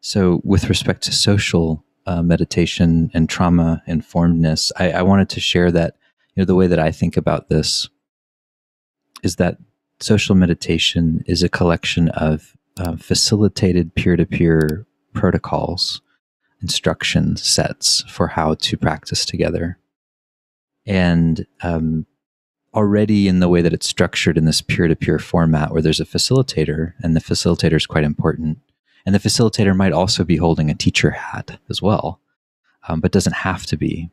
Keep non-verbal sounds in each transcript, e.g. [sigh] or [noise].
So, with respect to social uh, meditation and trauma informedness, I, I wanted to share that you know the way that I think about this is that social meditation is a collection of uh, facilitated peer-to-peer protocols, instruction sets for how to practice together, and um, already in the way that it's structured in this peer-to-peer format, where there's a facilitator, and the facilitator is quite important and the facilitator might also be holding a teacher hat as well, um, but doesn't have to be.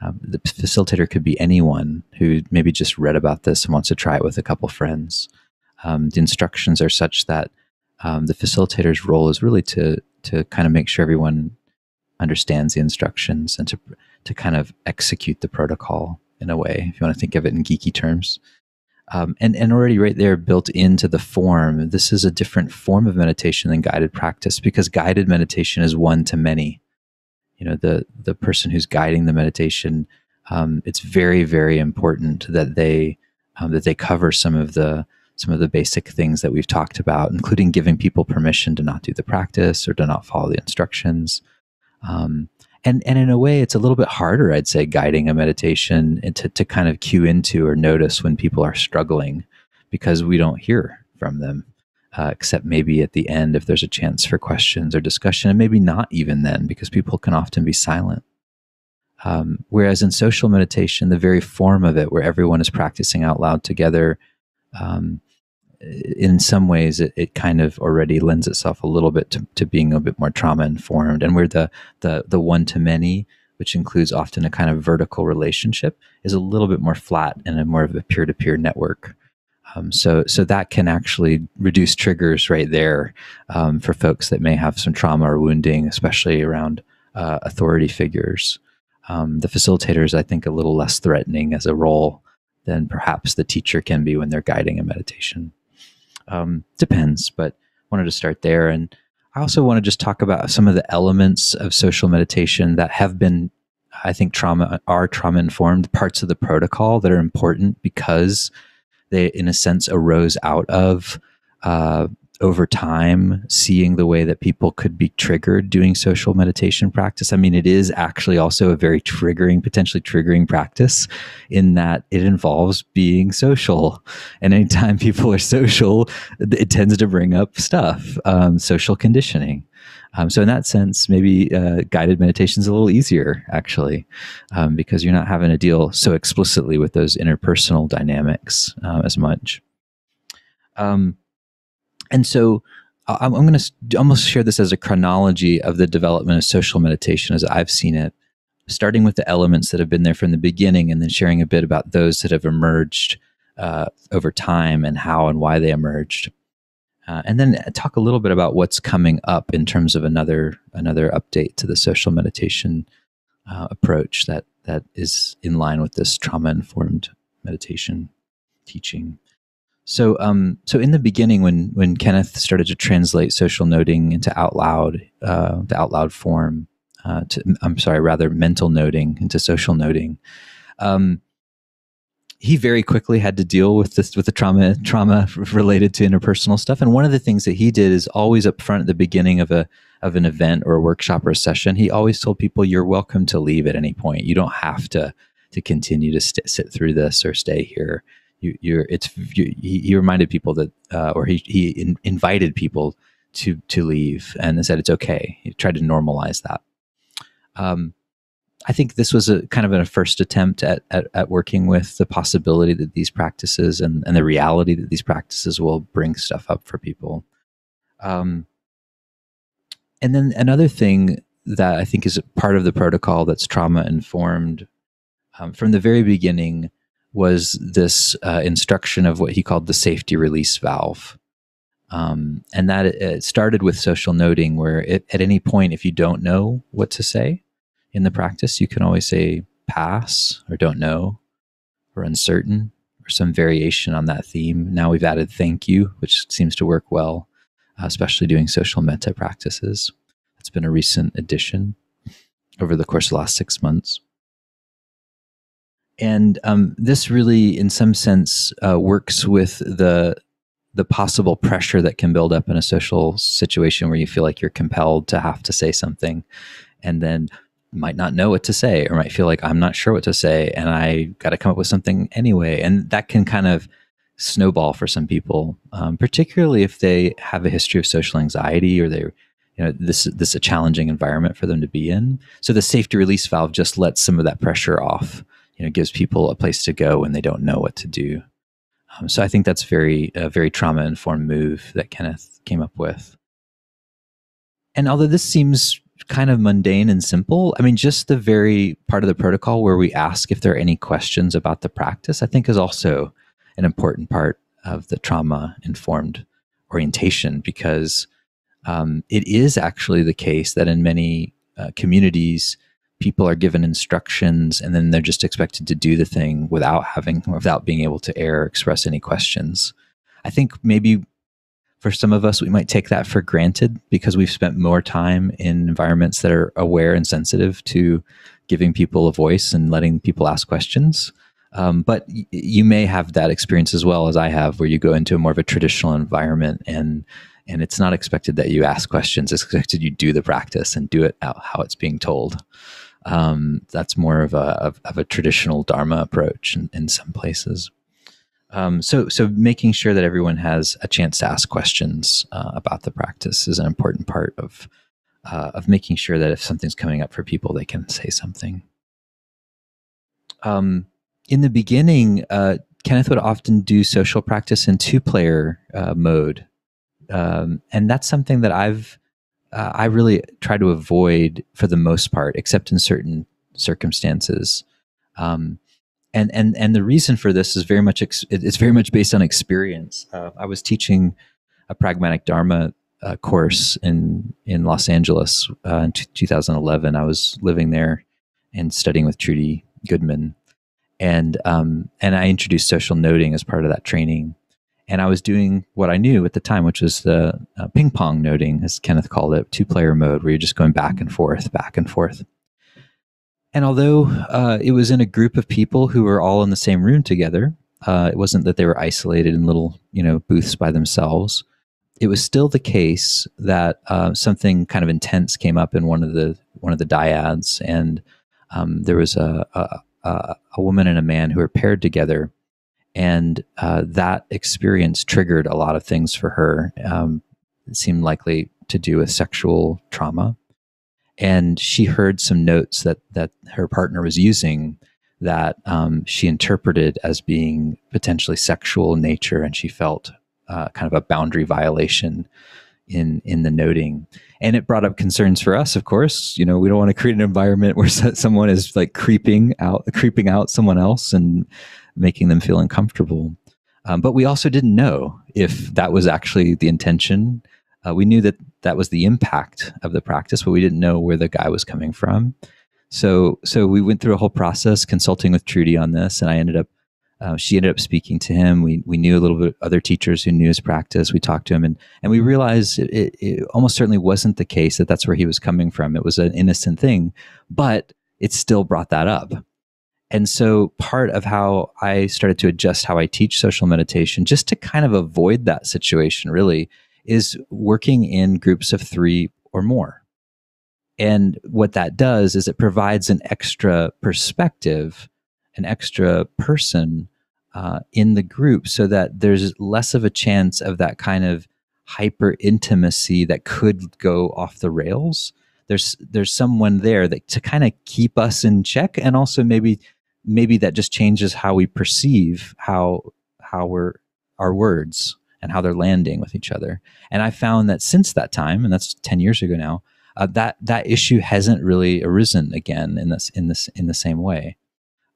Um, the facilitator could be anyone who maybe just read about this and wants to try it with a couple friends. Um, the instructions are such that um, the facilitator's role is really to to kind of make sure everyone understands the instructions and to to kind of execute the protocol in a way, if you want to think of it in geeky terms. Um, and, and already right there built into the form, this is a different form of meditation than guided practice because guided meditation is one to many. You know, the, the person who's guiding the meditation, um, it's very, very important that they, um, that they cover some of the, some of the basic things that we've talked about, including giving people permission to not do the practice or to not follow the instructions. Um, and and in a way it's a little bit harder i'd say guiding a meditation to, to kind of cue into or notice when people are struggling because we don't hear from them uh, except maybe at the end if there's a chance for questions or discussion and maybe not even then because people can often be silent. Um, whereas in social meditation the very form of it where everyone is practicing out loud together um, in some ways it, it kind of already lends itself a little bit to, to being a bit more trauma informed and where the the the one to many which includes often a kind of vertical relationship is a little bit more flat and a more of a peer-to-peer network. Um, so so that can actually reduce triggers right there um, for folks that may have some trauma or wounding especially around uh, authority figures. Um, the facilitator is i think a little less threatening as a role than perhaps the teacher can be when they're guiding a meditation um, depends, but wanted to start there. And I also want to just talk about some of the elements of social meditation that have been, I think, trauma are trauma informed parts of the protocol that are important because they, in a sense, arose out of uh, over time seeing the way that people could be triggered doing social meditation practice. I mean, it is actually also a very triggering, potentially triggering practice in that it involves being social. And anytime [laughs] people are social, it tends to bring up stuff, um, social conditioning. Um, so in that sense, maybe uh, guided meditation is a little easier actually, um, because you're not having to deal so explicitly with those interpersonal dynamics uh, as much. Um, and so I'm, going to almost share this as a chronology of the development of social meditation as I've seen it, starting with the elements that have been there from the beginning and then sharing a bit about those that have emerged uh, over time and how and why they emerged. Uh, and then talk a little bit about what's coming up in terms of another another update to the social meditation uh, approach that that is in line with this trauma informed meditation teaching. So, um, so in the beginning, when when Kenneth started to translate social noting into out loud, uh, the out loud form, uh, to, I'm sorry, rather mental noting into social noting, um, he very quickly had to deal with this with the trauma trauma related to interpersonal stuff. And one of the things that he did is always up front at the beginning of a of an event or a workshop or a session, he always told people, "You're welcome to leave at any point. You don't have to." to continue to st- sit through this or stay here you, you're it's you, he, he, reminded people that uh, or he he in, invited people to to leave and said it's okay he tried to normalize that um, I think this was a kind of a first attempt at, at, at, working with the possibility that these practices and, and the reality that these practices will bring stuff up for people. Um, and then another thing that I think is part of the protocol that's trauma informed um, from the very beginning was this uh, instruction of what he called the safety release valve. Um, and that it started with social noting, where it, at any point, if you don't know what to say in the practice, you can always say pass or don't know or uncertain or some variation on that theme. Now we've added thank you, which seems to work well, uh, especially doing social metta practices. It's been a recent addition over the course of the last six months and um, this really, in some sense, uh, works with the the possible pressure that can build up in a social situation where you feel like you're compelled to have to say something and then might not know what to say or might feel like I'm not sure what to say and I got to come up with something anyway. And that can kind of snowball for some people, um, particularly if they have a history of social anxiety or they, you know, this this is a challenging environment for them to be in. So the safety release valve just lets some of that pressure off. You know, gives people a place to go when they don't know what to do. Um, so I think that's very a very trauma informed move that Kenneth came up with. And although this seems kind of mundane and simple, I mean, just the very part of the protocol where we ask if there are any questions about the practice, I think is also an important part of the trauma informed orientation because um, it is actually the case that in many uh, communities, people are given instructions and then they're just expected to do the thing without having without being able to air express any questions. I think maybe for some of us we might take that for granted because we've spent more time in environments that are aware and sensitive to giving people a voice and letting people ask questions. Um, but y- you may have that experience as well as i have where you go into a more of a traditional environment and and it's not expected that you ask questions it's expected you do the practice and do it how it's being told um, that's more of a of, of, a traditional Dharma approach in, in some places. Um, so so making sure that everyone has a chance to ask questions uh, about the practice is an important part of uh, of making sure that if something's coming up for people, they can say something. Um, in the beginning, uh, Kenneth would often do social practice in two player uh, mode, um, and that's something that I've uh, I really try to avoid for the most part, except in certain circumstances. Um, and and and the reason for this is very much ex- it's very much based on experience. Uh, I was teaching a pragmatic dharma uh, course in in Los Angeles uh, in t- 2011. I was living there and studying with Trudy Goodman, and um, and I introduced social noting as part of that training and I was doing what I knew at the time, which was the uh, ping pong noting, as Kenneth called it, two player mode, where you're just going back and forth, back and forth. And although uh, it was in a group of people who were all in the same room together, uh, it wasn't that they were isolated in little, you know, booths by themselves. It was still the case that uh, something kind of intense came up in one of the one of the dyads, and um, there was a, a a woman and a man who were paired together and uh, that experience triggered a lot of things for her. Um, it seemed likely to do with sexual trauma, and she heard some notes that that her partner was using that um, she interpreted as being potentially sexual in nature, and she felt uh, kind of a boundary violation in in the noting and it brought up concerns for us of course you know we don't want to create an environment where [laughs] someone is like creeping out creeping out someone else and making them feel uncomfortable. Um, but we also didn't know if that was actually the intention. Uh, we knew that that was the impact of the practice, but we didn't know where the guy was coming from. So, so we went through a whole process consulting with Trudy on this, and I ended up. Uh, she ended up speaking to him. We we knew a little bit other teachers who knew his practice. We talked to him, and and we realized it, it, it almost certainly wasn't the case that that's where he was coming from. It was an innocent thing, but it still brought that up. And so part of how I started to adjust how I teach social meditation, just to kind of avoid that situation, really, is working in groups of three or more. And what that does is it provides an extra perspective, an extra person uh, in the group so that there's less of a chance of that kind of hyper intimacy that could go off the rails. There's there's someone there that to kind of keep us in check and also maybe maybe that just changes how we perceive how how we're our words and how they're landing with each other. And I found that since that time, and that's ten years ago now, uh, that that issue hasn't really arisen again in this in this in the same way.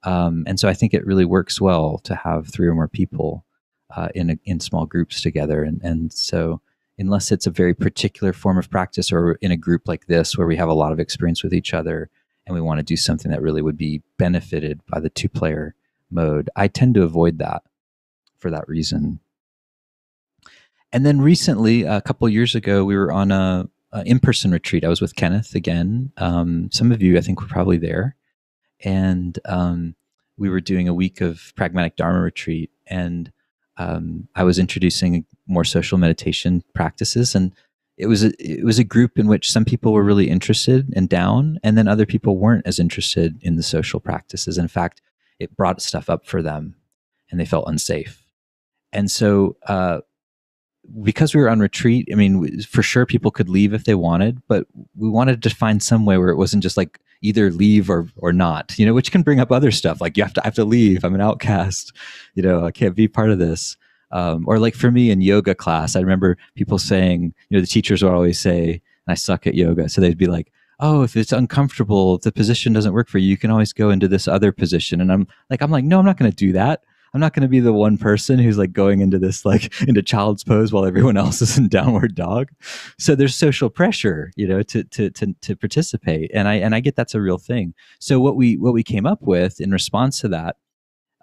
Um, and so I think it really works well to have three or more people uh, in a, in small groups together. And and so unless it's a very particular form of practice or in a group like this where we have a lot of experience with each other, and we want to do something that really would be benefited by the two player mode, I tend to avoid that for that reason. And then recently, a couple years ago, we were on a, a in-person retreat. I was with Kenneth again. Um, some of you, I think, were probably there, and um, we were doing a week of pragmatic Dharma retreat. And um, I was introducing more social meditation practices and it was a, it was a group in which some people were really interested and down and then other people weren't as interested in the social practices. In fact it brought stuff up for them and they felt unsafe. And so uh, because we were on retreat i mean for sure people could leave if they wanted but we wanted to find some way where it wasn't just like either leave or or not you know which can bring up other stuff like you have to I have to leave i'm an outcast you know i can't be part of this um, or like for me in yoga class i remember people saying you know the teachers would always say i suck at yoga so they'd be like oh if it's uncomfortable if the position doesn't work for you you can always go into this other position and i'm like i'm like no i'm not going to do that I'm not going to be the one person who's like going into this like [laughs] into child's pose while everyone [laughs] else is in downward dog. So there's social pressure, you know, to to to to participate, and I and I get that's a real thing. So what we what we came up with in response to that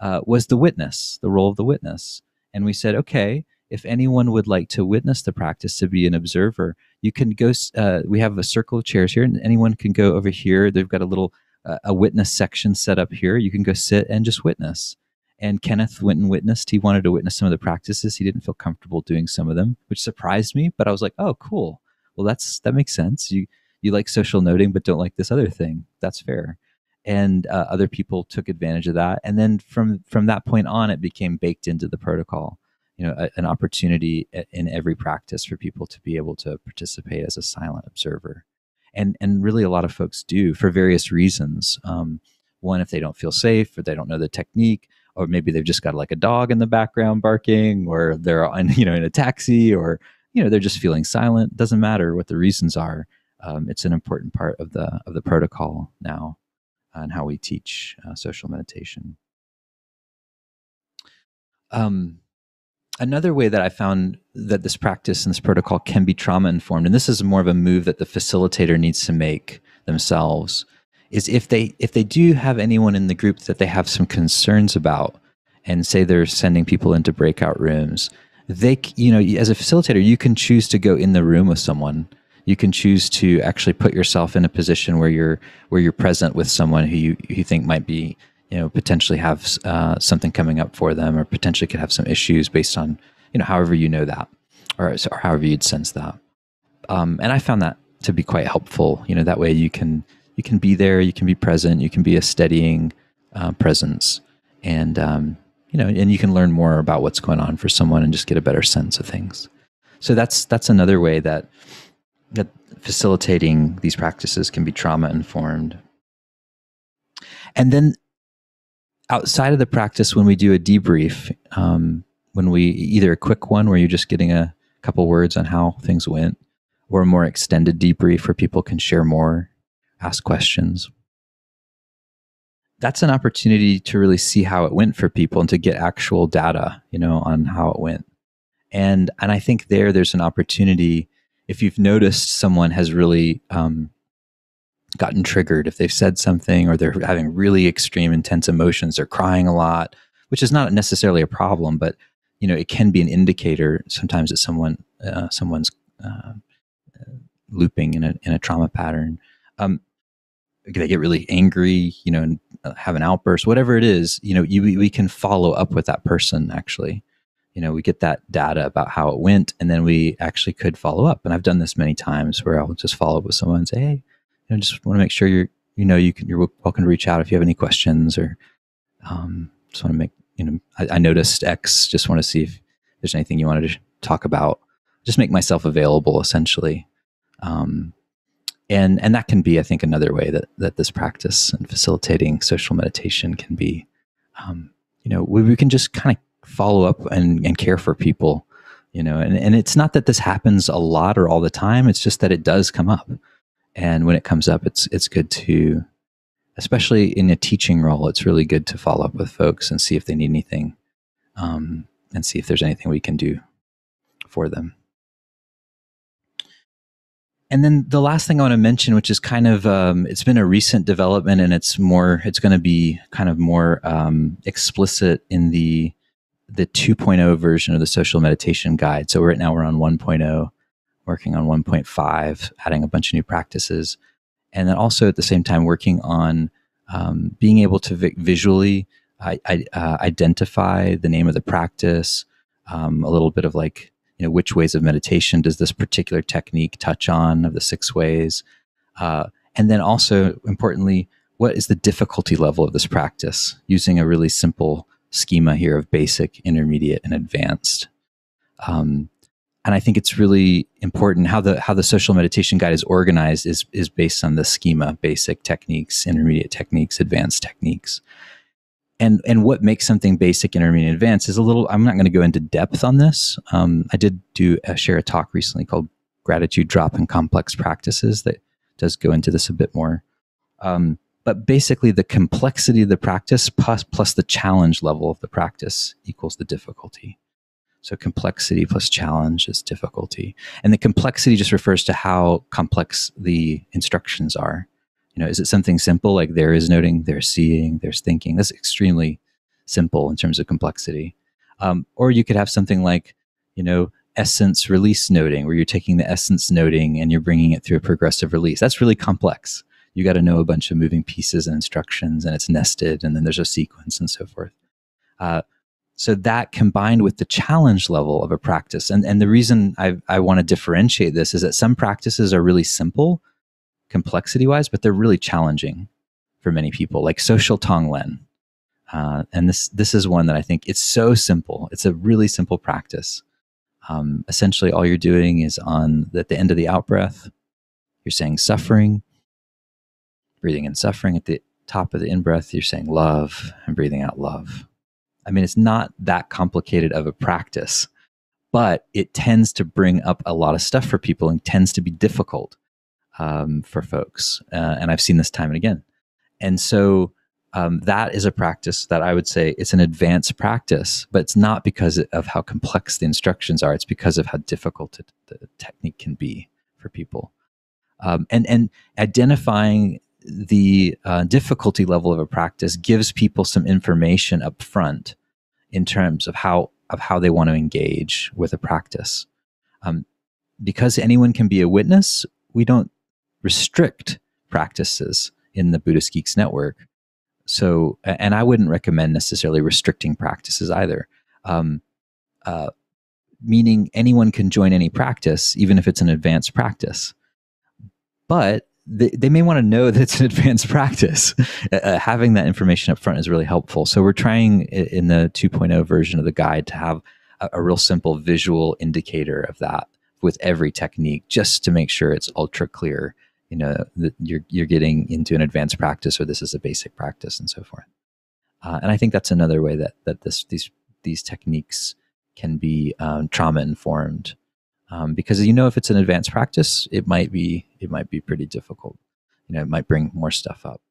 uh, was the witness, the role of the witness, and we said, okay, if anyone would like to witness the practice to be an observer, you can go. Uh, we have a circle of chairs here, and anyone can go over here. They've got a little uh, a witness section set up here. You can go sit and just witness and Kenneth went and witnessed. He wanted to witness some of the practices. He didn't feel comfortable doing some of them, which surprised me. But I was like, oh, cool. Well, that's that makes sense. You you like social noting, but don't like this other thing. That's fair. And uh, other people took advantage of that. And then from from that point on, it became baked into the protocol. You know, a, an opportunity in every practice for people to be able to participate as a silent observer. And and really, a lot of folks do for various reasons. Um, one, if they don't feel safe or they don't know the technique or maybe they've just got like a dog in the background barking or they're on [laughs] you know in a taxi or you know they're just feeling silent doesn't matter what the reasons are um, it's an important part of the of the protocol now and how we teach uh, social meditation. Um, another way that i found that this practice and this protocol can be trauma informed and this is more of a move that the facilitator needs to make themselves is if they if they do have anyone in the group that they have some concerns about and say they're sending people into breakout rooms they you know as a facilitator you can choose to go in the room with someone you can choose to actually put yourself in a position where you're where you're present with someone who you, who you think might be you know potentially have uh, something coming up for them or potentially could have some issues based on you know however you know that or, or however you'd sense that. Um, and i found that to be quite helpful. You know that way you can you can be there, you can be present, you can be a steadying uh, presence, and um, you know, and you can learn more about what's going on for someone and just get a better sense of things. So that's that's another way that that facilitating these practices can be trauma informed. And then outside of the practice, when we do a debrief, um, when we either a quick one where you're just getting a couple words on how things went, or a more extended debrief where people can share more ask questions. That's an opportunity to really see how it went for people and to get actual data, you know, on how it went. And and I think there there's an opportunity if you've noticed someone has really um, gotten triggered, if they've said something or they're having really extreme, intense emotions, they're crying a lot, which is not necessarily a problem, but you know, it can be an indicator sometimes that someone uh, someone's uh, looping in a in a trauma pattern. Um, they get really angry, you know, and uh, have an outburst, whatever it is, you know, you, we can follow up with that person actually. You know, we get that data about how it went, and then we actually could follow up. And I've done this many times where I'll just follow up with someone and say, "Hey, you know, just want to make sure you're, you know, you can, you're welcome to reach out if you have any questions, or um, just want to make, you know, I, I noticed X. Just want to see if there's anything you wanted to talk about. Just make myself available, essentially. Um, and and that can be i think another way that that this practice and facilitating social meditation can be um, you know we, we can just kind of follow up and, and care for people you know and, and it's not that this happens a lot or all the time. It's just that it does come up. And when it comes up it's it's good to especially in a teaching role it's really good to follow up with folks and see if they need anything um, and see if there's anything we can do for them. And then the last thing I want to mention, which is kind of um, it's been a recent development, and it's more it's going to be kind of more um, explicit in the the 2.0 version of the social meditation guide. So right now we're on 1.0, working on 1.5, adding a bunch of new practices, and then also at the same time working on um, being able to vi- visually I, I, uh, identify the name of the practice, um, a little bit of like you know, which ways of meditation does this particular technique touch on of the six ways? Uh, and then also importantly, what is the difficulty level of this practice using a really simple schema here of basic, intermediate, and advanced. Um, and I think it's really important how the how the social meditation guide is organized is is based on the schema: basic techniques, intermediate techniques, advanced techniques. And and what makes something basic, intermediate, advanced is a little. I'm not going to go into depth on this. Um, I did do a, share a talk recently called "Gratitude Drop and Complex Practices" that does go into this a bit more. Um, but basically, the complexity of the practice plus, plus the challenge level of the practice equals the difficulty. So complexity plus challenge is difficulty. And the complexity just refers to how complex the instructions are. You know, is it something simple like there is noting, there's seeing, there's thinking? That's extremely simple in terms of complexity. Um, or you could have something like, you know, essence release noting, where you're taking the essence noting and you're bringing it through a progressive release. That's really complex. You got to know a bunch of moving pieces and instructions, and it's nested, and then there's a sequence and so forth. Uh, so that combined with the challenge level of a practice, and, and the reason I, I want to differentiate this is that some practices are really simple, complexity wise, but they're really challenging for many people, like social tonglen. Uh, and this this is one that I think it's so simple. It's a really simple practice. Um, essentially, all you're doing is on at the end of the out breath, you're saying suffering, breathing in suffering. At the top of the in breath, you're saying love, and breathing out love. I mean, it's not that complicated of a practice, but it tends to bring up a lot of stuff for people and tends to be difficult um, for folks. Uh, and I've seen this time and again. And so um, that is a practice that I would say it's an advanced practice, but it's not because of how complex the instructions are. It's because of how difficult it, the technique can be for people. Um, and and identifying the uh, difficulty level of a practice gives people some information up front in terms of how of how they want to engage with a practice. Um, because anyone can be a witness, we don't restrict practices in the Buddhist Geeks Network. So, and I wouldn't recommend necessarily restricting practices either. Um, uh, meaning anyone can join any practice, even if it's an advanced practice. But they, they may want to know [laughs] that it's an advanced practice. [laughs] Uh, uh, having that information up front is really helpful. So we're trying in the 2.0 version of the guide to have a, a real simple visual indicator of that with every technique, just to make sure it's ultra clear. You know that you're you're getting into an advanced practice, or this is a basic practice, and so forth. Uh, and I think that's another way that that this these these techniques can be um, trauma informed um, because you know if it's an advanced practice, it might be it might be pretty difficult. You know, it might bring more stuff up.